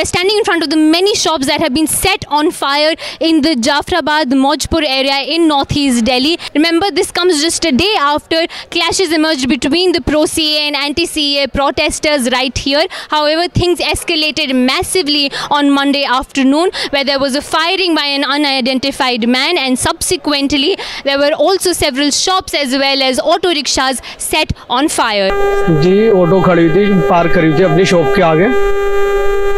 We're standing in front of the many shops that have been set on fire in the Jafrabad Mojpur area in northeast Delhi. Remember, this comes just a day after clashes emerged between the pro CA and anti CA protesters right here. However, things escalated massively on Monday afternoon, where there was a firing by an unidentified man, and subsequently, there were also several shops as well as auto rickshaws set on fire. जी auto खड़ी हुई थी park करी हुई थी अपनी shop के आगे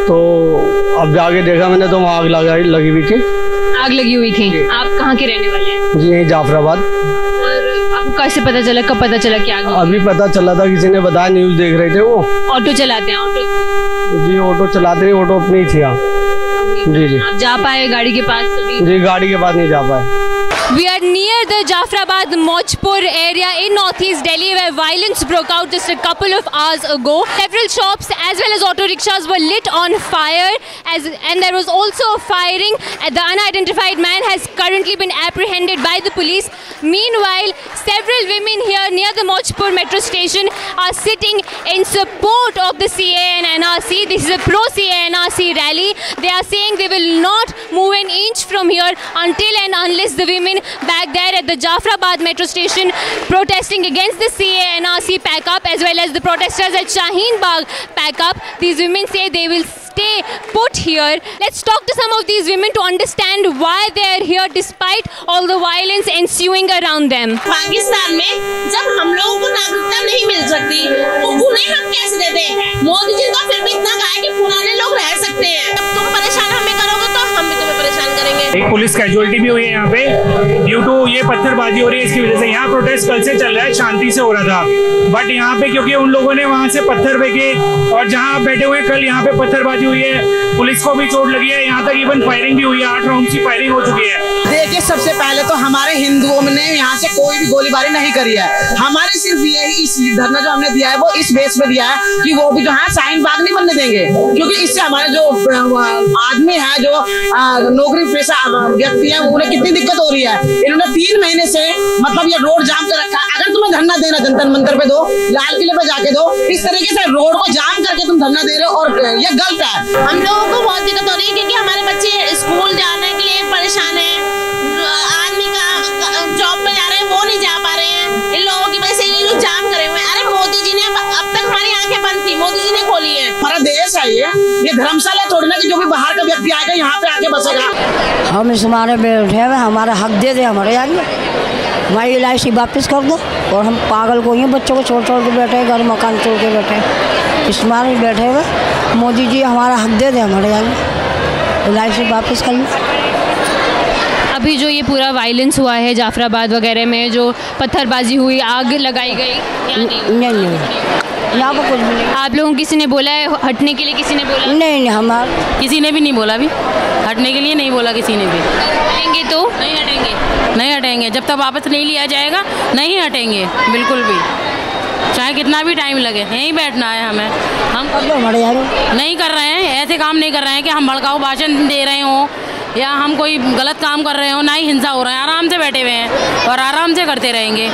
तो अब जाके देखा मैंने तो वहाँ आग लगा लगी हुई थी। आग लगी हुई थी। आप कहाँ के रहने वाले हैं? जी यहीं जाफराबाद। और आपको कैसे पता चला कब पता चला कि आग अभी पता चला था किसी ने बताया न्यूज़ देख रहे थे वो। ऑटो चलाते हैं ऑटो। जी ऑटो चलाते ऑटो अपनी थी यहाँ। जी जी। आप जा पाए गाड़ी के पास जी गाड़ी के पास नहीं जा पाए। We are near the Jafrabad Mojpur area in northeast Delhi where violence broke out just a couple of hours ago. Several shops as well as auto rickshaws were lit on fire as and there was also a firing. The unidentified man has currently been apprehended by the police. Meanwhile, several women here near the Mojpur metro station are sitting in support of the CA and NRC. This is a pro CA NRC rally. They are saying they will not move an inch from here until and unless the women back there at the Jafrabad metro station protesting against the CA NRC pack up as well as the protesters at Shaheen Bagh pack up. These women say they will stay put here. Let's talk to some of these women to understand why they are here despite all the violence ensuing around them. Pakistan में जब हम लोगों को नागरिकता नहीं मिल सकती तो उन्हें हम कैसे देते हैं मोदी जी तो फिर भी इतना कहा है कि पुराने लोग रह सकते हैं जब तुम परेशान एक पुलिस कैजुअलिटी भी हुई है यहाँ पे। ड्यू टू ये पत्थरबाजी हो रही है, इसकी वजह से यहाँ प्रोटेस्ट कल से चल रहा है, शांति से हो रहा था। बट यहाँ पे क्योंकि उन लोगों ने वहाँ से पत्थर फेंके और जहाँ आप बैठे हुए कल यहाँ पे पत्थरबाजी हुई है। पुलिस को भी चोट लगी है, यहाँ तक इवन फायरिंग भी हुई है, आठ राउंड की फायरिंग हो चुकी है। देखिए, सबसे पहले तो हमारे हिंदुओं ने यहाँ से कोई भी गोलीबारी नहीं करी है। हमारे सिर्फ़ ये इस धरना जो हमने दिया है, वो इस बेस पे दिया है कि वो भी जो है, साइन बाग नहीं बनने देंगे। क्योंकि इससे हमारे जो आदमी है, जो नौकरी पेशा व्यक्ति है, उन्हें कितनी दिक्कत हो रही है। इन्होंने तीन महीने से मतलब ये रोड जाम कर रखा है। अगर तुम्हें धरना देना जनता मंदिर पे दो, लाल किले पे जाके दो, इस तरीके से रोड को जाम करके तुम धरना दे रहे हो और ये गलत है। हम लोगों को बहुत दिक्कत हो रही है, क्योंकि हमारे बच्चे स्कूल जाने के लिए परेशान है। मोदी जी ने खोली है। हमारा देश है ये। ये धर्मशाला थोड़ी ना कि जो भी बाहर का व्यक्ति आएगा यहाँ पे आके बसेगा। हम इस हमारे बैठे हुए हमारा हक दे दे हमारे यार हमारी एल आई वापस कर दो और हम पागल को ही बच्चों को छोड़ छोड़ के बैठे घर मकान छोड़ के बैठे हैं। इस मारे बैठे हुए मोदी जी हमारा हक दे दे हमारे यार एल वापस कर लो। अभी जो ये पूरा वायलेंस हुआ है जाफराबाद वगैरह में जो पत्थरबाजी हुई आग लगाई गई नहीं नहीं नहीं। यहाँ पर कुछ भी नहीं। आप लोगों को किसी ने बोला है हटने के लिए किसी ने बोला? नहीं नहीं हमारा किसी ने भी नहीं बोला अभी? हटने के लिए नहीं बोला किसी ने भी। हटेंगे तो? नहीं हटेंगे। नहीं हटेंगे। जब तक वापस नहीं लिया जाएगा नहीं हटेंगे। बिल्कुल भी। चाहे कितना भी टाइम लगे यहीं बैठना है हमें। हम दो नहीं कर रहे हैं ऐसे काम नहीं कर रहे हैं कि हम भड़काऊ भाषण दे रहे हों। या हम कोई गलत काम कर रहे हो ना ही हिंसा हो रहा है आराम से बैठे हुए हैं और आराम से करते रहेंगे।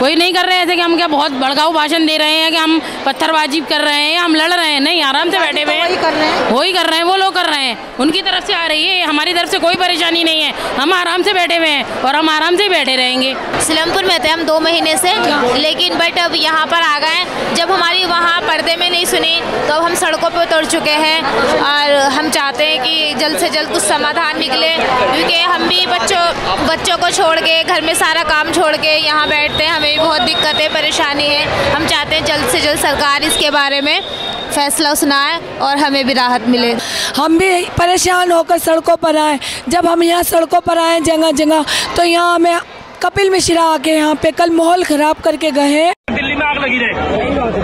कोई नहीं कर रहे ऐसे कि हम क्या बहुत भड़काऊ भाषण दे रहे हैं कि हम पत्थरबाजी कर रहे हैं या हम लड़ रहे हैं नहीं आराम से बैठे हुए हैं। कर रहे हैं। वही कर रहे हैं वो लोग कर रहे हैं। उनकी तरफ़ से आ रही है हमारी तरफ़ से कोई परेशानी नहीं है। हम आराम से बैठे हुए हैं और हम आराम से ही बैठे रहेंगे। सिलमपुर में थे हम दो महीने से लेकिन बट अब यहाँ पर आ गए। जब हमारी वहाँ पर्दे में नहीं सुनी तो अब हम सड़कों पर उतर चुके हैं और हम चाहते हैं कि जल्द से जल्द कुछ समाधान निकले। क्योंकि हम भी बच्चों बच्चों को छोड़ के घर में सारा काम छोड़ के यहाँ बैठते हैं। हमें भी बहुत दिक्कतें परेशानी है। हम चाहते हैं जल्द से जल्द सरकार इसके बारे में फैसला सुनाए और हमें भी राहत मिले। हम भी परेशान होकर सड़कों पर आए। जब हम यहाँ सड़कों पर आए जगह जगह तो यहाँ हमें कपिल मिश्रा आके यहाँ पे कल माहौल खराब करके गए। हैं दिल्ली में आग लगी रहे।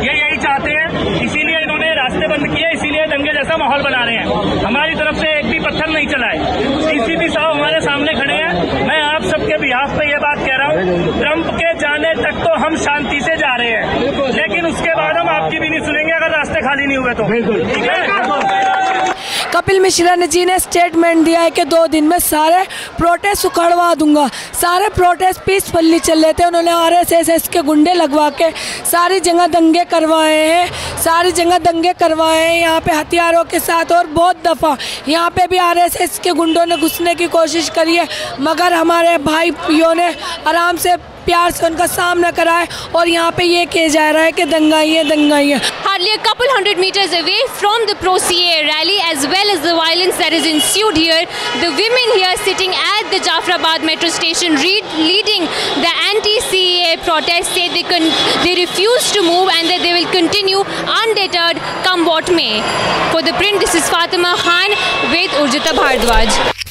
ये यही चाहते हैं इसीलिए इन्होंने रास्ते बंद किए इसीलिए दंगे जैसा माहौल बना रहे हैं। हमारी तरफ़ से एक भी पत्थर नहीं चलाए डीसीपी सामने खड़े हैं। मैं आप सबके बिहाफ पे ये बात कह रहा हूँ। ट्रंप के जाने तक तो हम शांति से जा रहे हैं। लेकिन उसके बाद हम आपकी भी नहीं सुनेंगे अगर रास्ते खाली नहीं हुए तो। ठीक है? कपिल मिश्रा ने जी ने स्टेटमेंट दिया है कि दो दिन में सारे प्रोटेस्ट उखड़वा दूँगा। सारे प्रोटेस्ट पीसफुल्ली चल रहे थे। उन्होंने आर एस एस एस के गुंडे लगवा के सारी जगह दंगे करवाए हैं। सारी जगह दंगे करवाए हैं। यहाँ पे हथियारों के साथ और बहुत दफ़ा यहाँ पे भी आर एस एस के गुंडों ने घुसने की कोशिश करी है। मगर हमारे भाइयों ने आराम से प्यार से उनका सामना करा है और यहाँ पे ये कहा जा रहा है कि दंगाई है दंगाई है Hardly a couple hundred meters away from the pro CA rally, as well as the violence that is ensued here, the women here sitting at the Jafrabad metro station, leading the anti-CA protest, say they they refuse to move and that they will continue undeterred, come what may. For the print, this is Fatima Khan with Urjita Bhardwaj.